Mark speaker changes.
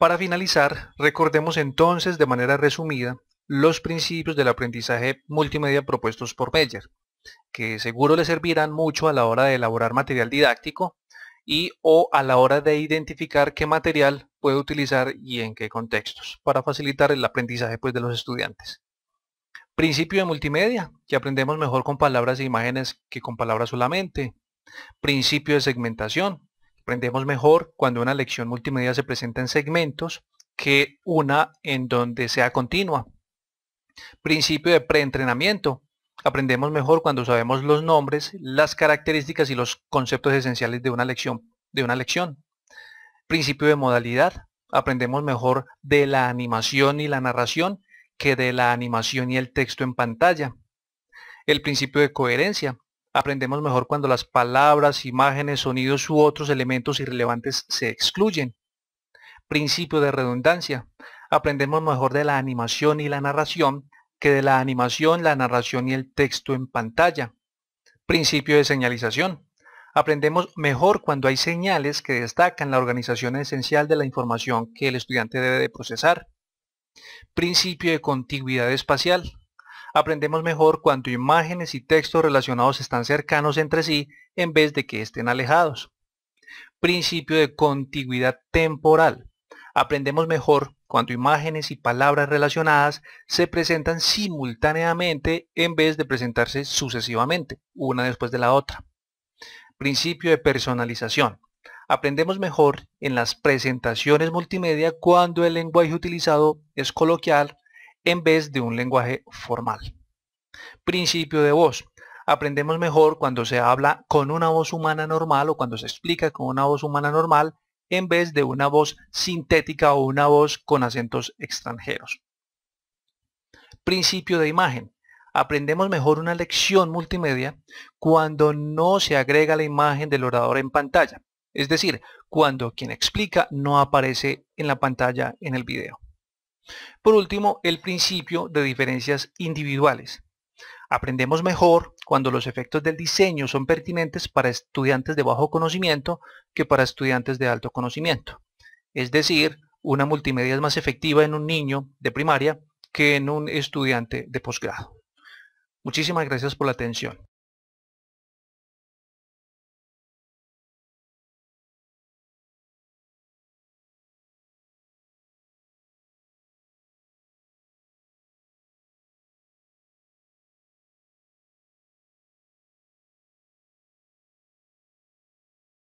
Speaker 1: Para finalizar, recordemos entonces de manera resumida los principios del aprendizaje multimedia propuestos por Meyer, que seguro le servirán mucho a la hora de elaborar material didáctico y o a la hora de identificar qué material puede utilizar y en qué contextos, para facilitar el aprendizaje pues, de los estudiantes. Principio de multimedia, que aprendemos mejor con palabras e imágenes que con palabras solamente. Principio de segmentación, Aprendemos mejor cuando una lección multimedia se presenta en segmentos que una en donde sea continua. Principio de preentrenamiento. Aprendemos mejor cuando sabemos los nombres, las características y los conceptos esenciales de una lección. De una lección. Principio de modalidad. Aprendemos mejor de la animación y la narración que de la animación y el texto en pantalla. El principio de coherencia. Aprendemos mejor cuando las palabras, imágenes, sonidos u otros elementos irrelevantes se excluyen. Principio de redundancia. Aprendemos mejor de la animación y la narración que de la animación, la narración y el texto en pantalla. Principio de señalización. Aprendemos mejor cuando hay señales que destacan la organización esencial de la información que el estudiante debe de procesar. Principio de contigüidad espacial. Aprendemos mejor cuando imágenes y textos relacionados están cercanos entre sí en vez de que estén alejados. Principio de contigüidad temporal. Aprendemos mejor cuando imágenes y palabras relacionadas se presentan simultáneamente en vez de presentarse sucesivamente, una después de la otra. Principio de personalización. Aprendemos mejor en las presentaciones multimedia cuando el lenguaje utilizado es coloquial en vez de un lenguaje formal. Principio de voz. Aprendemos mejor cuando se habla con una voz humana normal o cuando se explica con una voz humana normal en vez de una voz sintética o una voz con acentos extranjeros. Principio de imagen. Aprendemos mejor una lección multimedia cuando no se agrega la imagen del orador en pantalla, es decir, cuando quien explica no aparece en la pantalla en el video. Por último, el principio de diferencias individuales. Aprendemos mejor cuando los efectos del diseño son pertinentes para estudiantes de bajo conocimiento que para estudiantes de alto conocimiento. Es decir, una multimedia es más efectiva en un niño de primaria que en un estudiante de posgrado. Muchísimas gracias por la atención.